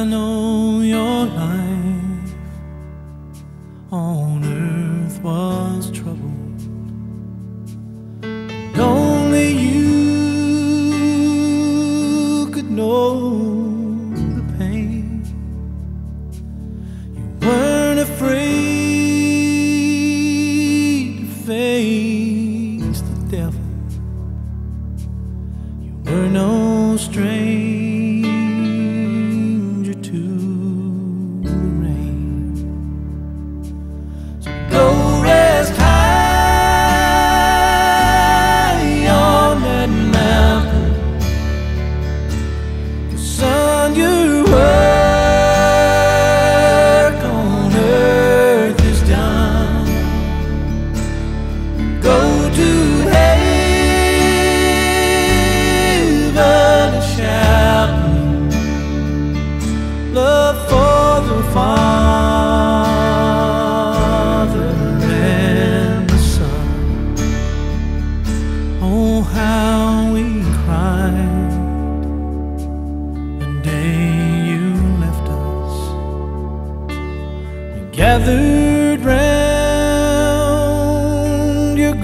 I know your life on earth was troubled. Only you could know the pain. You weren't afraid to face the devil. You were no stranger.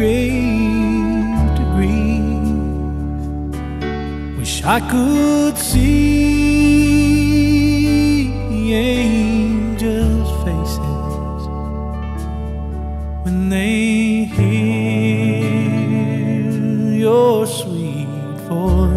grave to grieve. Wish I could see angels' faces when they hear your sweet voice.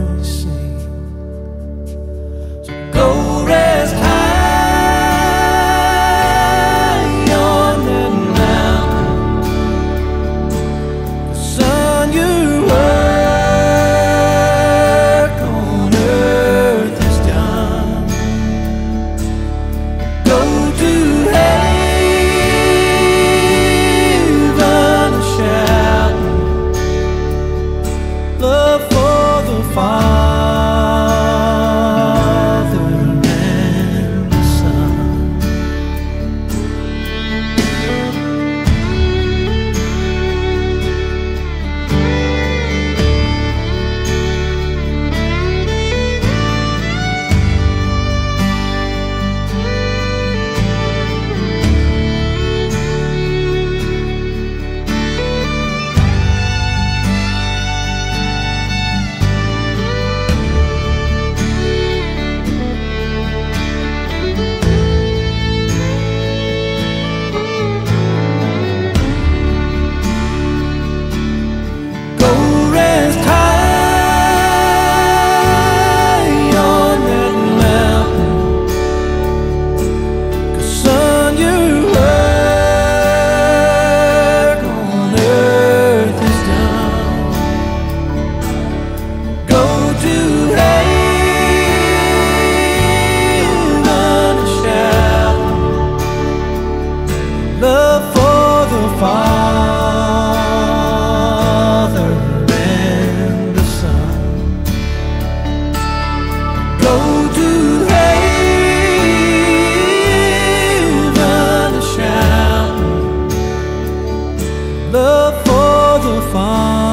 何方